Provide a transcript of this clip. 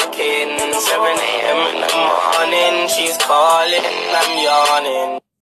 walking. 7 a.m. in the morning, she's calling, I'm yawning.